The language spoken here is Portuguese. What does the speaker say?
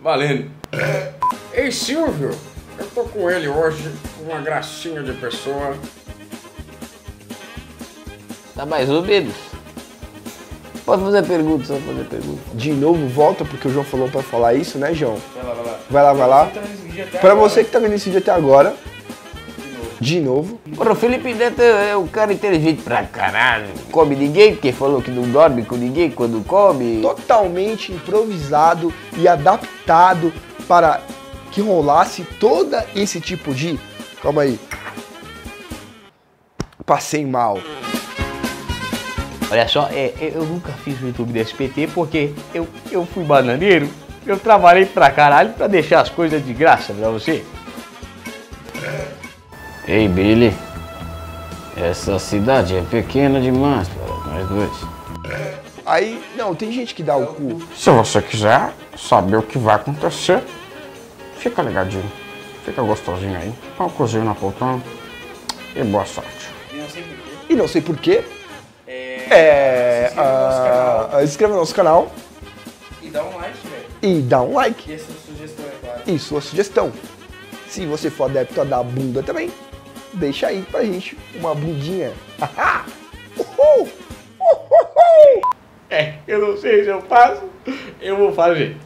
Valendo. Ei, Silvio, eu tô com ele hoje, uma gracinha de pessoa. Tá mais ou menos. Pode fazer pergunta, só fazer pergunta. De novo, volta, porque o João falou pra falar isso, né, João? Vai lá, vai lá. Vai lá, vai lá. Você tá Pra você que tá vendo esse vídeo até agora, de novo, Porra, o Felipe Neto é um cara inteligente pra caralho. Come ninguém, porque falou que não dorme com ninguém quando come. totalmente improvisado e adaptado para que rolasse todo esse tipo de. Calma aí. Passei mal. Olha só, é, é, eu nunca fiz o YouTube do SPT porque eu, eu fui bananeiro. Eu trabalhei pra caralho pra deixar as coisas de graça pra você. Ei, Billy. Essa cidade é pequena demais para nós dois. Aí, não, tem gente que dá o cu. Se você quiser saber o que vai acontecer, fica ligadinho. Fica gostosinho aí. Põe o cozinho na poltrona. E boa sorte. E não sei porquê. É. ah, ah, inscreva no nosso canal E dá um like, velho. e dá um like. E essa sugestão é claro. E sua sugestão. Se você for adepto a dar bunda também, deixa aí pra gente uma bundinha. Uhul! Uhul! É, eu não sei se eu faço, eu vou fazer.